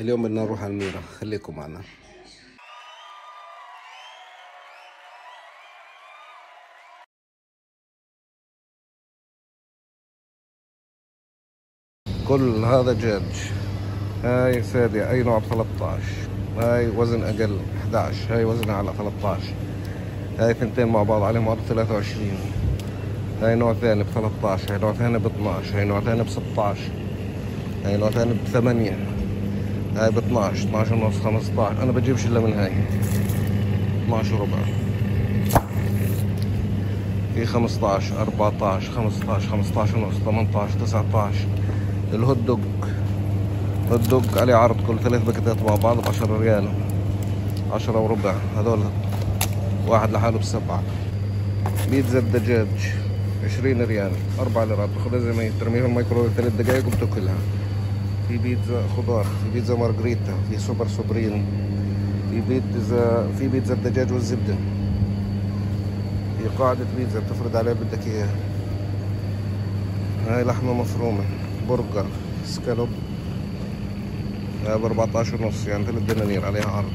اليوم بدنا نروح على الميرا. خليكم معنا. كل هذا دجاج هاي سادة أي نوع ب 13 هاي وزن أقل 11 هاي وزنها على 13 هاي ثنتين مع بعض عليهم عرض 23 هاي نوع ثاني ب 13 هاي نوع ثاني ب 12 هاي نوع ثاني ب 16 هاي نوع ثاني ب 8 هاي ب 12 12 ونص 15 أنا بجيبش إلا من هاي. 12 وربع. في 15 14 15 15 ونص 18 19 ال hot dog hot dog عليه عرض كل ثلاث باكيتات مع بعض ب 10 ريال. 10 وربع. هذول واحد لحاله بسبعة. بيتزا الدجاج 20 ريال. 4 ليرات. تاخذها زي ما هي ترميها في الميكروويف ثلاث دقائق وبتاكلها. في بيتزا خضار في بيتزا مارغريتا في super supreme في بيتزا في بيتزا الدجاج والزبدة. في قاعدة بيتزا بتفرض عليها بدك إياها. هاي لحمة مفرومة برجر سكالوب. ب 14 ونص يعني ثلاث دنانير عليها عرض.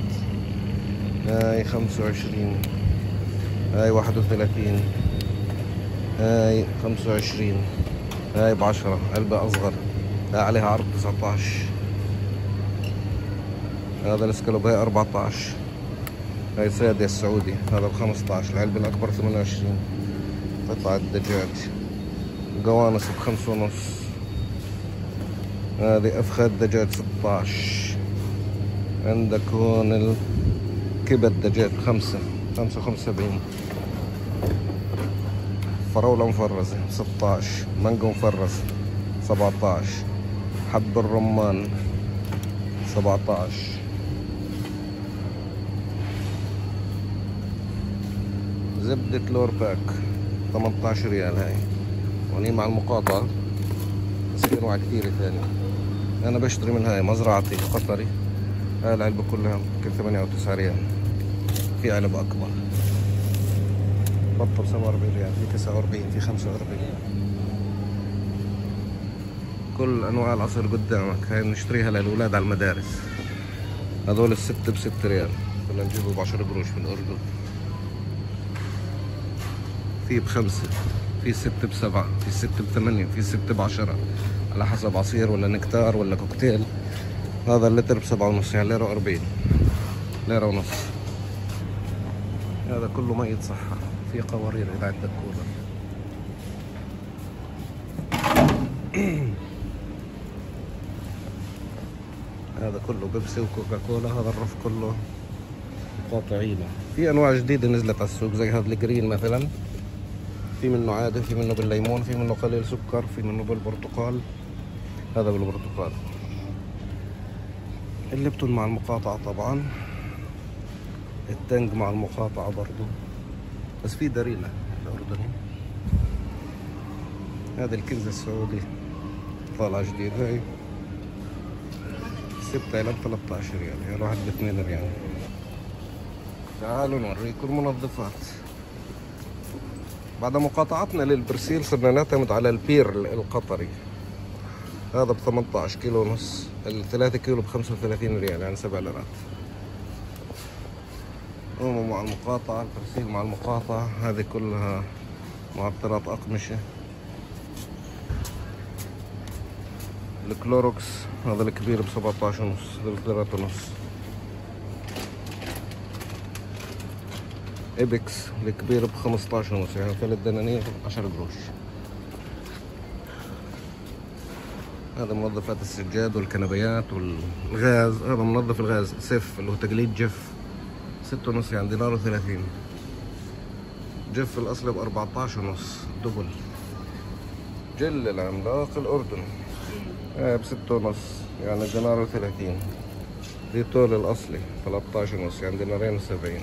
هاي 25 هاي 31 هاي 25 هاي ب 10 علبة أصغر. هاي عليها عرض 19 هذا الاسكالوب هاي 14 هاي سادة السعودي هذا ب 15 العلبة الأكبر 28 قطعة دجاج قوانص بخمسة ونص. هذه أفخذ دجاج 16 عندك هون الكبد دجاج خمسة خمسة وخمسة سبعين. فراولة مفرزة 16 مانجو مفرز 17 حب الرمان 17 زبدة Lurpak 18 ريال هاي. وهني مع المقاطعة. بس في انواع كثيرة ثانية أنا بشتري من هاي مزرعتي قطري. هاي العلبة كلها يمكن 8 أو 9 ريال. في علب أكبر. بطل 47 ريال في 49 في 45 كل أنواع العصير قدامك. هاي بنشتريها للاولاد على المدارس. هذول الست بست ريال. كنا نجيبه ب 10 قروش من الاردن في بخمسة في ست بسبعة في ست بثمانية في ست بعشرة. على حسب عصير ولا نكتار ولا كوكتيل. هذا اللتر بسبعة ونص يعني ليرة وأربعين. ليرة ونص. هذا كله مية صحة في قوارير إذا عندك كولر. هذا كله بيبسي وكوكا كولا هذا الرف كله قاطعينه. في أنواع جديدة نزلت على السوق زي هذا ال green مثلا. في منه عادي في منه بالليمون في منه قليل سكر في منه بالبرتقال. هذا بالبرتقال. ال Lipton مع المقاطعة طبعا. ال Tang مع المقاطعة برضو. بس في دارينا الأردني. هذا الكنزا السعودي. طالع جديد هاي ستة إلى 13 ريال يعني واحد باثنين ريال. تعالوا نوريكم المنظفات بعد مقاطعتنا لل Persil صرنا نعتمد على ال Pearl القطري. هذا ب 18 كيلو ونص ال 3 كيلو ب 35 ريال يعني 7 ليرات. OMO مع المقاطعة ال Persil مع المقاطعة هذه كلها معطرات أقمشة. ال Clorox هذا الكبير ب 17 ونص 3 ونص. Hypex الكبير ب 15 ونص يعني ثلاث دنانير 10 قروش. هذا منظفات السجاد والكنبيات والغاز هذا منظف الغاز سيف اللي هو تقليد Jif ستة ونص يعني دينار وثلاثين. Jif الأصلي ب 14 ونص double. gel العملاق الأردني. بستة ونص. يعني دينار وثلاثين. Dettol الأصلي. 13 ونص. يعني دينارين وسبعين.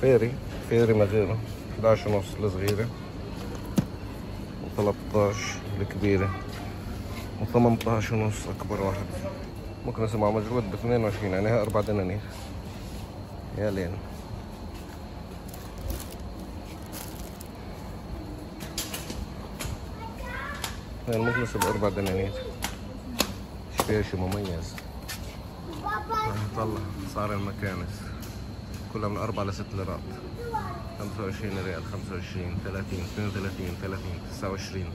Fairy. Fairy ما غيره 11 ونص الصغيرة و13 الكبيرة و18 ونص أكبر واحد. ممكن اسمع مجرود ب 22 يعني أربع دنانير. يا لين المخلص بأربع دنانير شي مميز؟ طلع صار المكانس. كلها من أربعة لست ليرات. خمسة وعشرين ريال خمسة وعشرين ثلاثين اثنين وثلاثين ثلاثين تسعة وعشرين.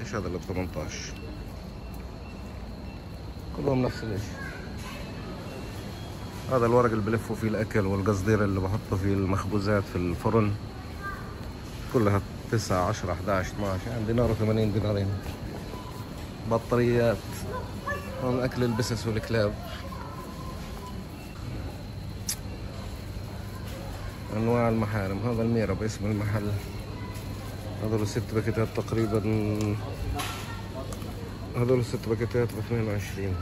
إيش هذا اللي بثمنتاش كلهم نفس الإشي. هذا الورق اللي بلفوا فيه الأكل والقصدير اللي بحطوا فيه المخبوزات في الفرن. كلها تسعة عشرة 11 12 يعني دينار وثمانين دينارين. بطاريات. هون أكل البسس والكلاب. أنواع المحارم. هذا الميرة باسم المحل. هذول ست باكيتات تقريبا. هذول ست باكيتات ب 22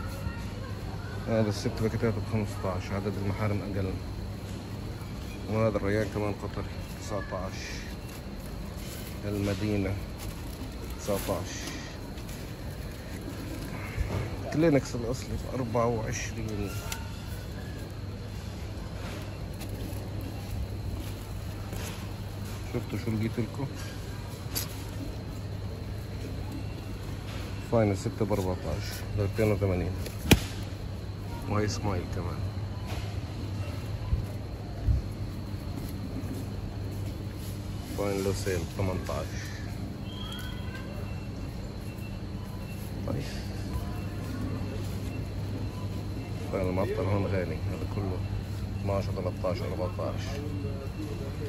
هذا الست باكيتات ب 15 عدد المحارم أقل. وهذا الريان كمان قطري 19 المدينة. 19 كلينكس الأصلي ب 24 شفتوا شو لقيت لكم؟ فاينل ستة ب 14 ب 280 وهي سمايل كمان. فاين لو سيل 18 المعطر هون غالي هذا كله 12 13 14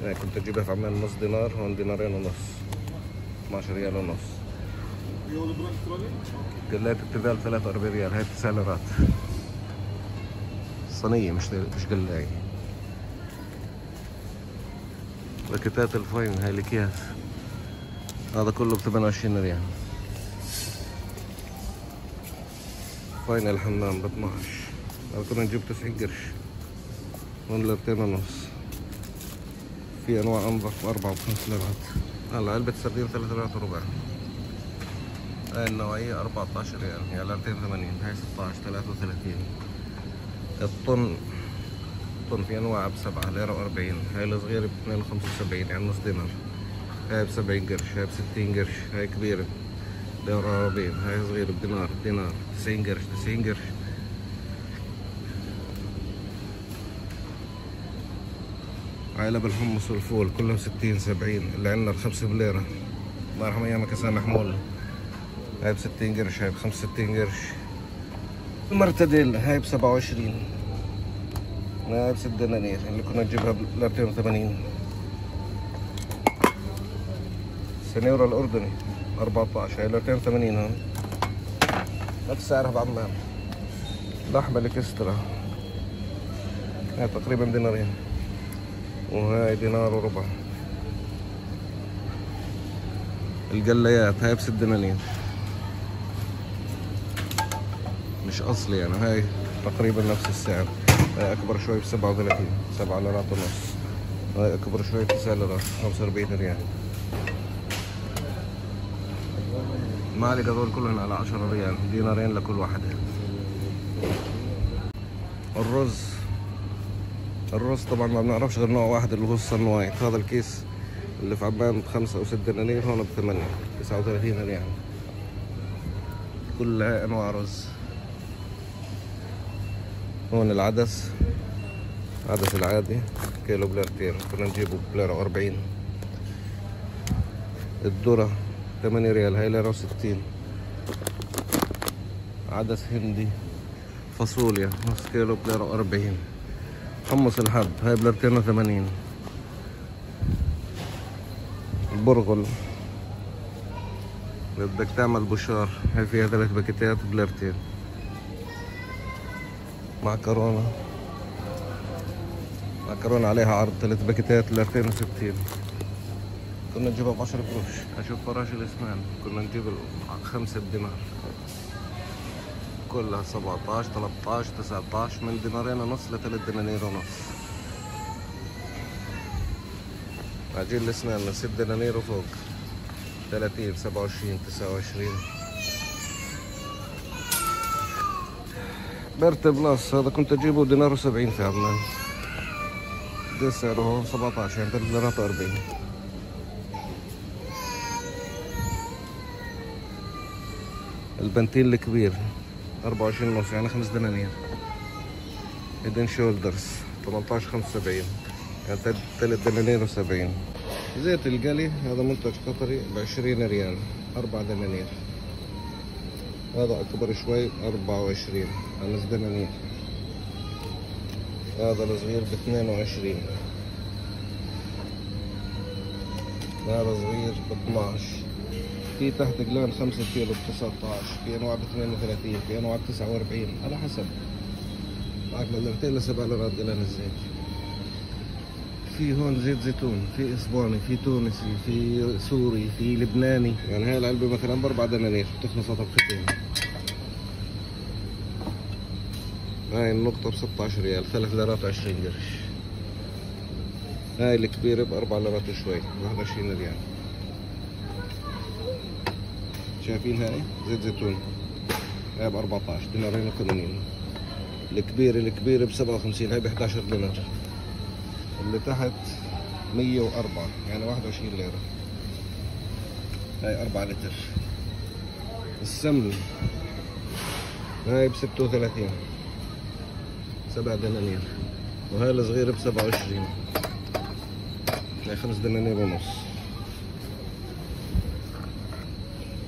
يعني كنت اجيبها في عمان نص دينار هون دينارين ونص. 12 ريال ونص. قلاية ال Tefal 43 ريال هاي 9 ليرات. صينية مش مش قلاية. باكيتات ال Fine هاي الأكياس. هذا كله ب 28 ريال. Fine الحمام ب 12 هذا كنا نجيب 90 قرش هون ليرتين ونص في انواع انظف باربعة وخمس ليرات هلا علبة سردين ثلاث ليرات وربع هاي النوعية 14 ريال يعني 280 هاي 16 33 الطن طن في انواع بسبعة ليرة وأربعين هاي الصغيرة باثنين وخمسة وسبعين يعني نص دينار هاي بسبعين قرش هاي بستين قرش هاي كبيرة ليرة وأربعين هاي صغيرة بدينار دينار تسعين قرش تسعين قرش علب الحمص والفول كلهم ستين سبعين. اللي عندنا الخبز بليرة. الله يرحم أيامك يا سامح مول هاي بستين قرش هاي بخمسة ستين قرش. المرتديل هاي بسبعة وعشرين. هاي بست دنانير اللي كنا نجيبها ب 280 سنيورة الأردني 14 هاي 280 هون نفس سعرها بعمان لحمة الاكسترا هاي تقريبا دينارين وهاي دينار وربع. القليات هاي بست دنانير. مش أصلي يعني هاي تقريبا نفس السعر. هاي أكبر شوي ب 37 7 ليرات ونص. هاي أكبر شوي ب 9 ليرات 45 ريال. مالك هذول كلهم على 10 ريال دينارين لكل واحدة الرز. الرز طبعا ما بنعرفش غير نوع واحد اللي هو الصنوايت هذا الكيس اللي في عمان بخمسة أو ست دنانير هون بثمانية تسعة وثلاثين ريال كل أنواع رز. هون العدس العدس العادي كيلو بليرتين. كنا نجيبه بليرة وأربعين الذرة ثمانية ريال هاي ليرة وستين. عدس هندي فاصوليا نص كيلو بليرة وأربعين حمص الحب هاي بليرتين وثمانين البرغل. بدك تعمل بشار هاي فيها ثلاث باكيتات بليرتين. معكرونة معكرونة عليها عرض ثلاث باكيتات ل 260 كنا نجيبها ب 10 قروش. أشوف فراش الإسنان. كنا نجيب خمسة بدينار. كلها 17 13 19 من دينارين ونص. لثلاث دنانير ونص عجين الاسنان من 6 دنانير وفوق 30 27 29 Pert Plus هذا كنت أجيبه دينار وسبعين في عمان. ده سعره 17 يعني 3 دينارات 40 ال Pantene الكبير. أربعة وعشرين ونص يعني خمس دنانير. Head & Shoulders 18 75 يعني ثلاث دنانير و70 زيت القلي هذا منتج قطري ب 20 ريال أربع دنانير. هذا أكبر شوي 24 خمس دنانير. هذا الصغير ب 22 هذا صغير ب 12 في تحت قلان 5 كيلو ب 19 في انواع ب 38 في انواع ب 49 على حسب. معك من لسبع لغات قلان الزيت في هون زيت زيتون في إسباني في تونسي في سوري في لبناني. يعني هاي العلبة مثلا باربع دنانير بتخلص طبختين. هاي النقطة ب 16 ريال 3 ليرات 20 قرش. هاي الكبيرة ب 4 ليرات وشوي 21 ريال شايفين هاي؟ زيت زيتون. هاي ب 14 دينارين و80 الكبيرة الكبيرة ب 57 هاي ب 11 دينار اللي تحت 104 يعني 21 ليرة. هاي 4 لتر. السمن هاي ب 36 سبع دنانير. وهاي الصغيرة ب 27 هاي خمس دنانير ونص.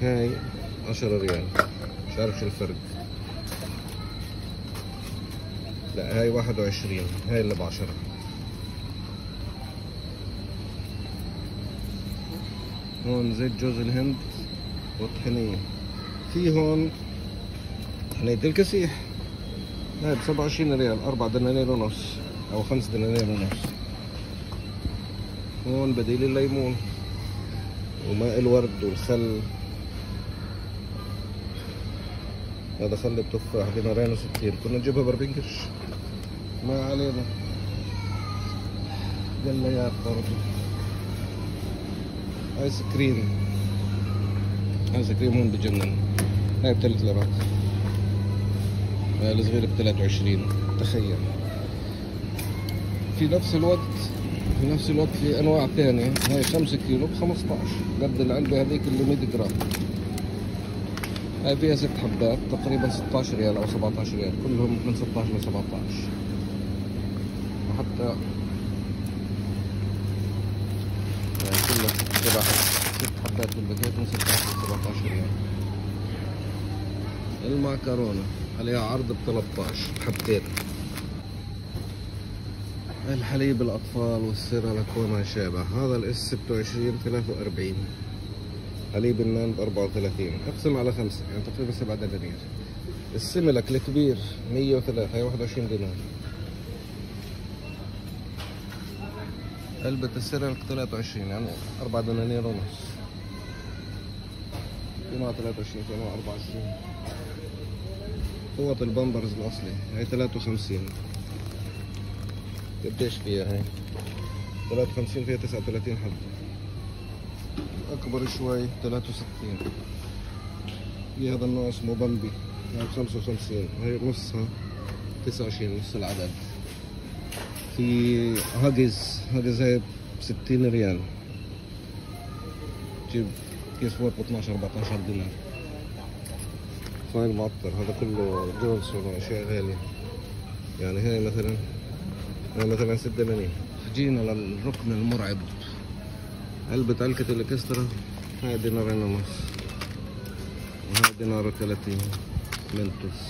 هاي 10 ريال. مش عارف شو الفرق. لا هاي 21 هاي اللي ب 10 هون زيت جوز الهند والطحينية في هون طحينية الكسيح هاي ب 27 ريال 4 دنانير ونص أو 5 دنانير ونص. هون بديل الليمون وماء الورد والخل. هذا خل التفاح دينارين وستين كنا نجيبها ب 40 قرش ما علينا. قليات برضه ice cream ice cream هون بجنن. هاي بثلاث ليرات الصغير ب 23 تخيل. في نفس الوقت في نفس الوقت في أنواع ثانية هاي 5 كيلو ب 15 قد العلبه هذيك اللي 100 جرام. هاي فيها ست حبات تقريبا 16 ريال أو 17 ريال كلهم من 16 ل 17 وحتى يعني كلها تبع ست حبات بالباكيت من 16 ل 17 ريال. المعكرونه عليها عرض ب 13 حبتين. الحليب الأطفال والسيرالك وما شابه هذا الاس 26 43 حليب النان ب 34 أقسم على خمسة يعني تقريبا سبعة دنانير. السملك الكبير 103 هي 21 دينار. علبة السيرالك 23 يعني 4 دنانير ونص. نوع 23 في نوع 24 قوة البامبرز الأصلي هي 53 قديش فيها هاي 53 فيها 39 حبة أكبر شوي 63 في هذا النوع اسمه Bambi. هاي 55 هاي نصها 29 نص العدد. في هاجز هاجز هاي ب 60 ريال. تجيب كيس فوق ب 12 14 دينار. فايل معطر. هذا كله جونسون وأشياء غالية. يعني هاي مثلا هاي مثلا ست دنانير جينا للركن المرعب. علبة علكة الاكسترا هاي دينارين ونص. وهاي دينار وثلاثين منتوس.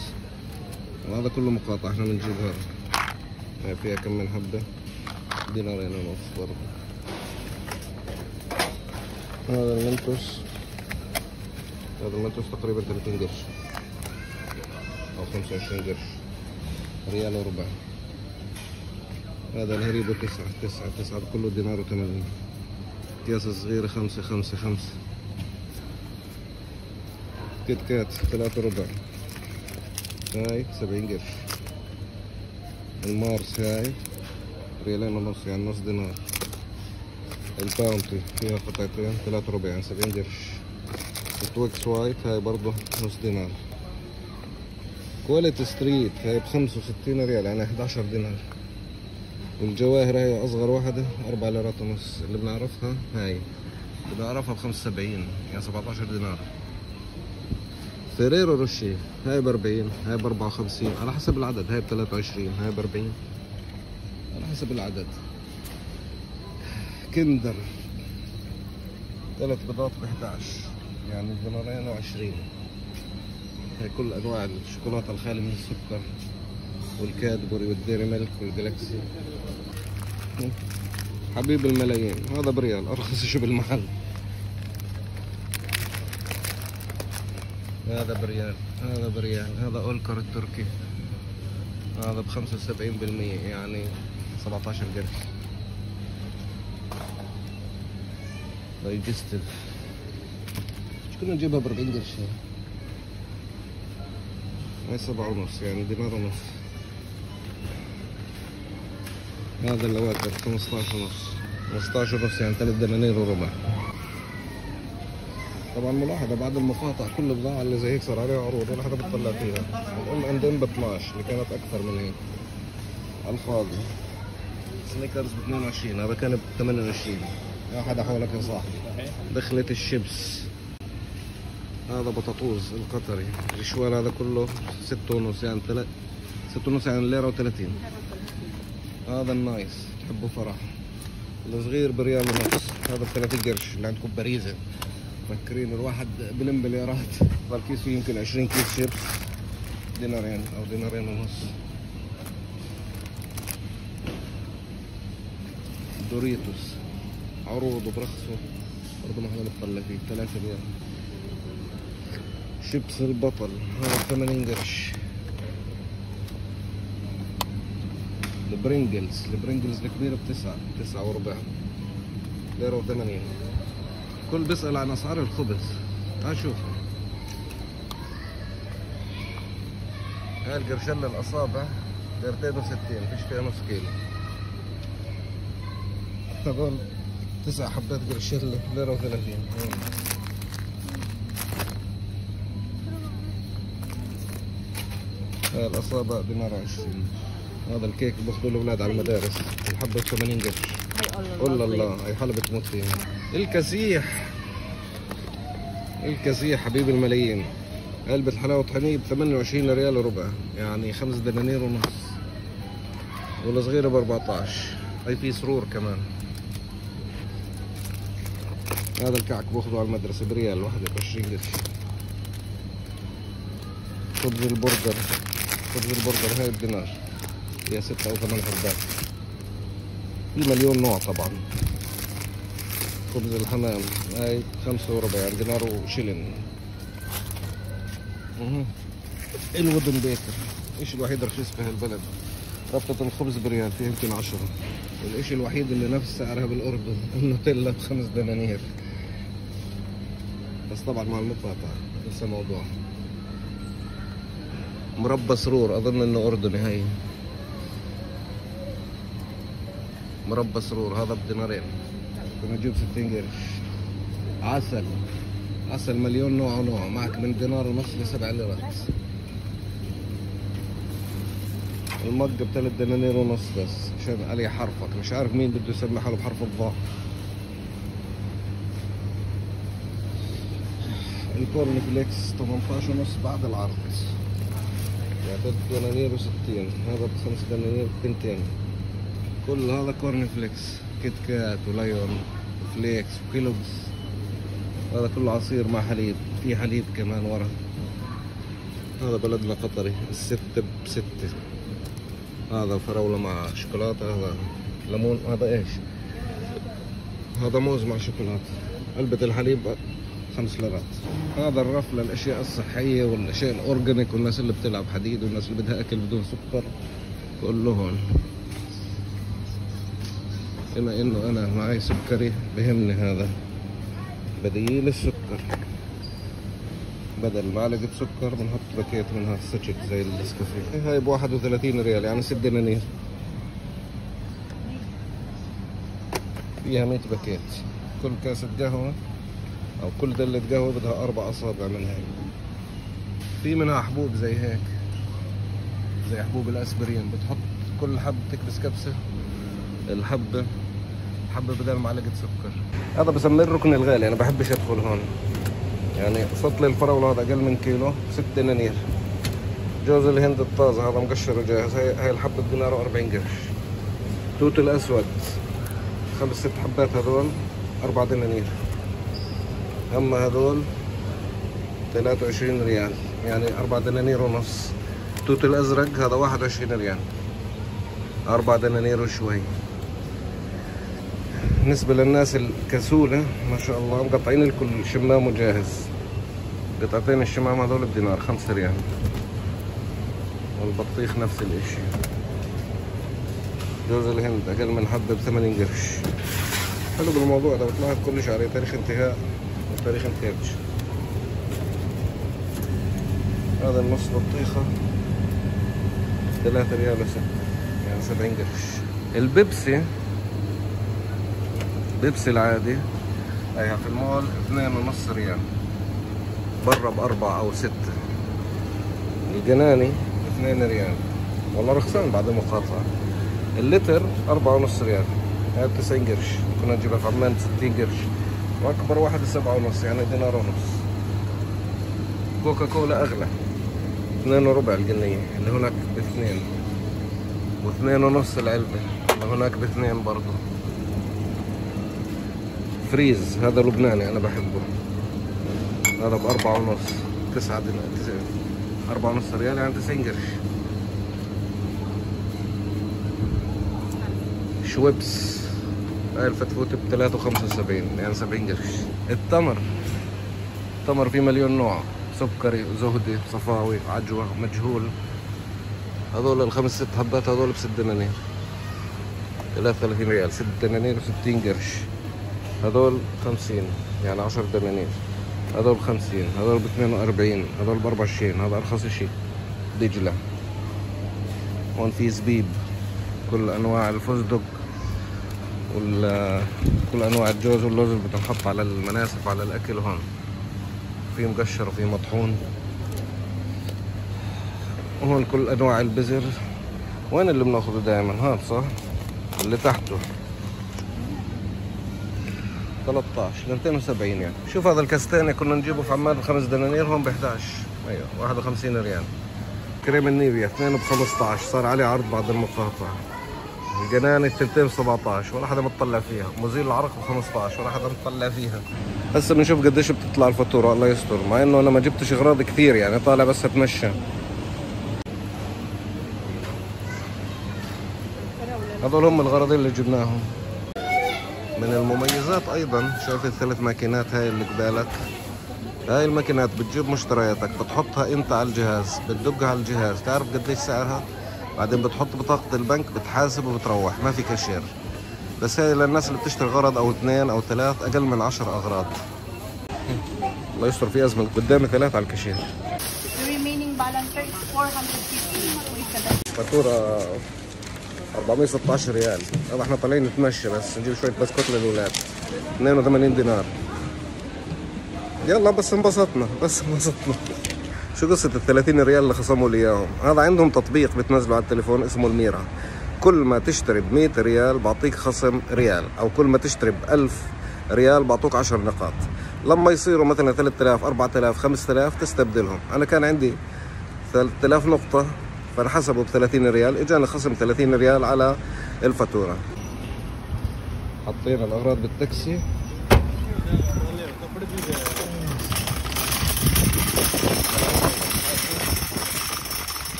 وهذا كله مقاطع إحنا بنجيب هذا هاي فيها كم من حبة. دينارين ونص برضه هذا المنتوس. هذا المنتوس تقريبا 30 قرش. أو 25 قرش. ريال وربع. هذا ال Haribo تسعة تسعة تسعة كله دينار وثمانين أكياس صغيرة خمسة خمسة خمسة. Kit Kat ثلاثة ربع. هاي سبعين قرش المارس هاي ريالين ونص يعني نص دينار. ال Bounty فيها قطعتين ثلاثة ربع يعني سبعين قرش ال Twix white هاي برضه نص دينار. Quality Street هاي ب 65 ريال يعني 11 دينار. والجواهر هاي أصغر واحدة 4 ليرات ونص اللي بنعرفها هاي. بنعرفها ب 75 يعني 17 دينار. Ferrero Rocher هاي ب 40 هاي ب 54 على حسب العدد هاي ب 23 هاي ب 40 على حسب العدد. Kinder ثلاث بيضات ب 11 يعني دينارين و20 هاي كل أنواع الشوكولاتة الخالي من السكر. وال Cadbury وال Dairy Milk وال Galaxy. حبيب الملايين هذا بريال أرخص شيء بالمحل. هذا بريال هذا بريال هذا Ülker التركي. هذا بخمسة وسبعين بالمية يعني سبعة عشر قرش. دايجستيف. كنا نجيبها بأربعين قرش؟ هاي سبعة ونص يعني دينار ونص. هذا اللواكر خمسطاش ونص خمسطاش ونص يعني ثلاث دنانير وربع. طبعا ملاحظة بعد المقاطع كل البضاعة اللي زي هيك صار عليها عروض ولا حدا بتطلع فيها. الأم عندهم ب 12 اللي كانت أكثر من هيك. الفاضي. Snickers ب 22 هذا كان ب 28 يا حدا حولك يا صاحبي. دخلت الشيبس هذا بطاطوز القطري. الشوال هذا كله ستة ونص يعني تلات ستة ونص يعني ليرة وثلاثين هذا النايس تحبه فرح الصغير بريال ونص هذا 30 قرش اللي عندكم باريزة. مفكرين الواحد بلم بليرات فالكيس فيه يمكن 20 كيس شيبس. دينارين أو دينارين ونص. Doritos. عروض وبرخصوا برضه ما إحنا نتطلع فيه. 3 ريال. شيبس البطل هذا 80 قرش. ال Pringles ال Pringles الكبيرة بتسعة تسعة وربع ليرة وثمانين. كل بيسأل عن أسعار الخبز. تعال شوف. هاي القرشلة الأصابع ليرتين وستين فيش فيها نص كيلو. هذول تسع حبات قرشلة ليرة وثلاثين. هاي الأصابع دينار وعشرين هذا الكيك باخذوا الاولاد على المدارس. الحبة 80 قرش. والله الله هي حلبة تموت فيها. الكسيح. الكسيح حبيب الملايين. علبة حلاوة حليب 28 ريال وربع. يعني خمس دنانير ونص. والصغيرة ب 14 هي في سرور كمان. هذا الكعك بأخذه على المدرسة بريال واحدة ب 20 قرش. خبز البرجر. خبز البرجر هاي بدينار فيها ستة أو ثمان حبات. في مليون نوع طبعا. خبز الحمام هاي خمسة وربع دينار وشلن. الودن بيكر الشيء الوحيد رخيص في هالبلد؟ رفطة الخبز بريال فيها يمكن عشرة. والشيء الوحيد اللي نفس سعرها بالأردن؟ النوتيلا بخمس دنانير. بس طبعا مع المقاطعة لسه موضوع مربى سرور أظن إنه أردني هاي. مربى سرور هذا بدينارين. كنا نجيب 60 قرش. عسل. عسل مليون نوع ونوع. معك من دينار ونص لسبع ليرات. المج بثلاث دنانير ونص بس. عشان عليه حرفك. مش عارف مين بده يسمي حاله بحرف الضاء. ال corn flakes 18 ونص بعد العرض. يعني 3 دنانير و60 هذا بخمس دنانير بثنتين كل هذا corn flakes Kit Kat و Lion و flakes و Kellogg's. هذا كله عصير مع حليب في حليب كمان ورا. هذا بلدنا قطري الستة بستة. هذا فراولة مع شوكولاتة هذا ليمون هذا إيش؟ هذا موز مع شوكولاتة. علبة الحليب خمس ليرات. هذا الرف للاشياء الصحية والأشياء ال organic والناس اللي بتلعب حديد والناس اللي بدها أكل بدون سكر كله هون. بما إنه أنا معي سكري بهمني هذا. بديل السكر. بدل معلقة سكر بنحط packet من هذا ال stick زي ال Nescafe. هاي ب 31 ريال يعني 6 دنانير. فيها 100 باكيت كل كاسة قهوة أو كل دلة قهوة بدها أربع أصابع من هاي. في منها حبوب زي هيك. زي حبوب الأسبرين. بتحط كل حب تكبس كبسة. الحبة حبة بدل معلقة سكر. هذا بسميه الركن الغالي أنا بحبش أدخل هون. يعني سطل الفراولة هذا أقل من كيلو ست دنانير. جوز الهند الطازة هذا مقشر وجاهز. هاي هاي الحبة دينار وأربعين قرش. توت الأسود خمس ست حبات هذول أربع دنانير. أما هذول ثلاثة وعشرين ريال يعني أربع دنانير ونص. التوت الأزرق هذا واحد وعشرين ريال. أربع دنانير وشوي. بالنسبة للناس الكسولة ما شاء الله مقطعين الكل شمام وجاهز. قطعتين الشمام هذول بدينار خمسة ريال. والبطيخ نفس الإشي. جوز الهند أقل من حبة بثمانين قرش. حلو بالموضوع ده بتلاحظ كل شهر تاريخ انتهاء وتاريخ انتاج هذا النص بطيخة ثلاثة ريال وستة يعني سبعين قرش. البيبسي بيبسي العادي. ايها في المول اثنين ونص ريال. برا بأربعة أو ستة. الجناني. اثنين ريال. والله رخصان بعد المقاطعة. اللتر أربعة ونص ريال. هاي بتسعين قرش. كنا نجيبها في عمان ستين قرش. وأكبر واحد سبعة ونص يعني دينار ونص. كوكا كولا أغلى. اثنين وربع القنية اللي هناك باثنين. واثنين ونص العلبة. اللي هناك باثنين برضو. فريز هذا لبناني أنا بحبه. هذا بأربعة ونص تسعة دينار أربعة ونص ريال يعني تسعين قرش. Schweppes هاي الفتفوتة بثلاثة وخمسة وسبعين يعني سبعين قرش. التمر التمر فيه مليون نوع سكري زهدي صفاوي عجوة مجهول. هذول الخمس ست حبات هذول بست دنانير. ثلاثة وثلاثين ريال ست دنانير وستين قرش. هذول خمسين يعني عشر دنانير هذول بخمسين هذول باثنين وأربعين هذول بأربعة وعشرين هذا أرخص شيء دجلة. هون في زبيب. كل أنواع الفستق وال كل أنواع الجوز واللوز اللي بتنحط على المناسف على الأكل هون. في مقشر وفي مطحون. وهون كل أنواع البزر وين اللي بناخده دائما هاد صح؟ اللي تحته. 13 ل 270 يعني شوف هذا الكاستاني كنا نجيبه في عمان بخمس دنانير هون ب 11 أيوه 51 ريال. كريم النيفيا 2 ب 15 صار عليه عرض بعد المقاطعة. الجناني التلتين ب 17 ولا حدا مطلع فيها. مزيل العرق ب 15 ولا حدا مطلع فيها. هسه بنشوف قديش بتطلع الفاتورة الله يستر. مع إنه أنا ما جبتش إغراض كثير يعني طالع بس أتمشى. هذول هم الغراضين اللي جبناهم. من المميزات أيضا شايف الثلاث ماكينات هاي اللي قبالك؟ هاي الماكينات بتجيب مشترياتك بتحطها أنت على الجهاز بتدقها على الجهاز. تعرف قديش سعرها؟ بعدين بتحط بطاقة البنك بتحاسب وبتروح ما في كاشير. بس هاي للناس اللي بتشتري غرض أو اثنين أو ثلاث أقل من عشر أغراض. الله يستر في أزمة قدامي ثلاث على ال cashier. The remaining balance sir, is 450. فاتورة. 416 ريال. طبعا إحنا طالعين نتمشى بس نجيب شوية بسكوت للولاد 82 دينار. يلا بس انبسطنا بس انبسطنا. شو قصة ال 30 ريال اللي خصموا لي إياهم؟ هذا عندهم تطبيق بتنزله على التليفون اسمه الميرا. كل ما تشتري ب 100 ريال بعطيك خصم ريال أو كل ما تشتري ب 1000 ريال بعطوك 10 نقاط. لما يصيروا مثلا 3000 4000 5000 تستبدلهم. أنا كان عندي 3000 نقطة فانحسبوا ب 30 ريال اجاني خصم 30 ريال على الفاتورة. حطينا الأغراض بالتاكسي.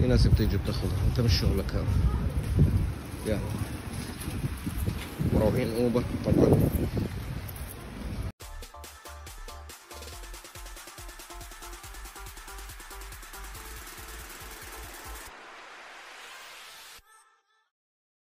في ناس بتيجي بتاخذها؟ أنت مش شغلك هذا. يلا. مروحين أوبر طبعا.